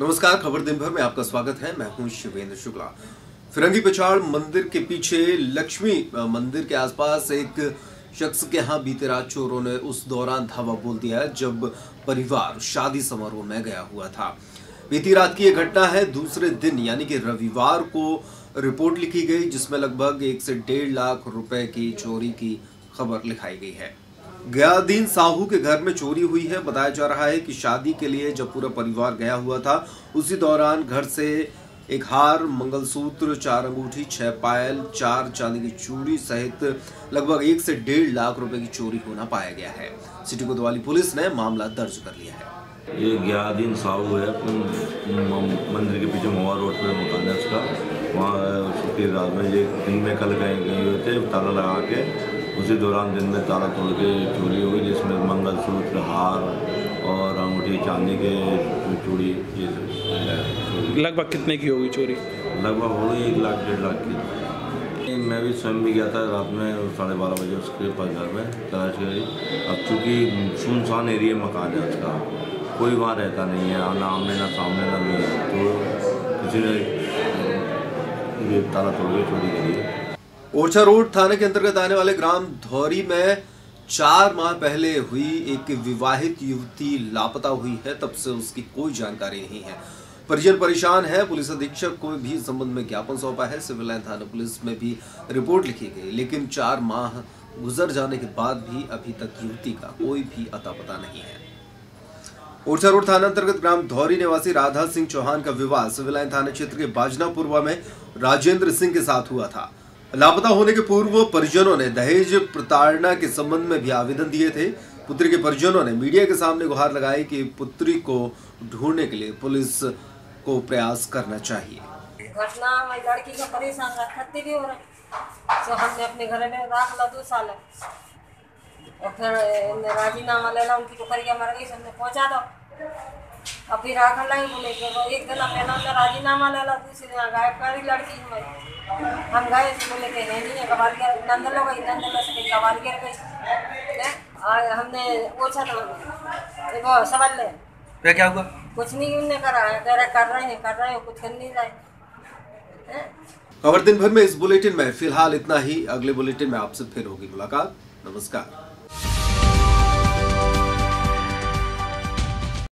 नमस्कार, खबर दिन भर में आपका स्वागत है। मैं हूँ शिवेंद्र शुक्ला। फिरंगी पिछाड़ मंदिर के पीछे लक्ष्मी मंदिर के आसपास एक शख्स के यहाँ बीते रात चोरों ने उस दौरान धावा बोल दिया जब परिवार शादी समारोह में गया हुआ था। बीती रात की यह घटना है। दूसरे दिन, यानी कि रविवार को रिपोर्ट लिखी गई, जिसमें लगभग एक से डेढ़ लाख रुपए की चोरी की खबर लिखाई गई है। गयादीन साहू के घर में चोरी हुई है। बताया जा रहा है कि शादी के लिए जब पूरा परिवार गया हुआ था, उसी दौरान घर से एक हार, मंगलसूत्र, चार अंगूठी, छह पायल, चार चांदी की चूड़ी सहित लगभग एक से डेढ़ लाख रुपए की चोरी होना पाया गया है। सिटी कोतवाली पुलिस ने मामला दर्ज कर लिया है। ये गयादीन साहू है मंदिर के पीछे मोवा रोड पे मकान है उसका। वहाँ उसकी रात में ये दिन में कल गए गए हुए थे, ताला लगा के उसी दौरान दिन में ताला तोड़ के चोरी हो गई जिसमें मंगलसूत्र हार और अंगूठी चांदी के चूड़ी ये। लगभग कितने की होगी चोरी? लगभग हो गई एक लाख डेढ़ लाख की। मैं भी स्वयं भी गया था रात में साढ़े बारह बजे उसके पास घर में तलाश करी अब चूँकि सुनसान एरिया मकान है उसका कोई वहाँ रहता नहीं है ना आमने ना सामने ना है तो किसी ने ये ताला तोड़ के चोरी करी है। ओरछा रोड थाने के अंतर्गत आने वाले ग्राम धौरी में चार माह पहले हुई एक विवाहित युवती लापता हुई है, तब से उसकी कोई जानकारी नहीं है। परिजन परेशान है, पुलिस अधीक्षक को भी इस संबंध में ज्ञापन सौंपा है, सिविल लाइन थाना पुलिस में भी रिपोर्ट लिखी गई, लेकिन चार माह गुजर जाने के बाद भी अभी तक युवती का कोई भी अता पता नहीं है। ओरछा रोड थाना अंतर्गत ग्राम धौरी निवासी राधा सिंह चौहान का विवाह सिविल लाइन थाना क्षेत्र के बाजनापुरवा में राजेंद्र सिंह के साथ हुआ था। लापता होने के पूर्व परिजनों ने दहेज प्रताड़ना के संबंध में भी आवेदन दिए थे। पुत्री के परिजनों ने मीडिया के सामने गुहार लगाई कि पुत्री को ढूँढने के लिए पुलिस को प्रयास करना चाहिए। घटना हमारी लड़की का परेशान रखती भी हो रहा। तो हमने अपने घर में राख ला दो साल। और फिर राजीनामा ले ला, उनकी टुकरिया मर गई हमने पहुँचा दो। फिर राख लाई बोले कि एक दिन पहले हमने राजीनामा ले ला दूसरे दिन गायब करी लड़की हमारी हम गए बोले कि है नहीं है गवाल गिर नंदन हो गई नंदन से गवाल गिर गई। हैं? और हमने पूछा तो वो सवाल ले फिर क्या हुआ? कुछ नहीं उनने करा है कह रहे कर रहे हैं कर रहे हैं कुछ कर नहीं रहे। खबर दिन भर में इस बुलेटिन में फ़िलहाल इतना ही। अगले बुलेटिन में आपसे फिर होगी मुलाकात। नमस्कार।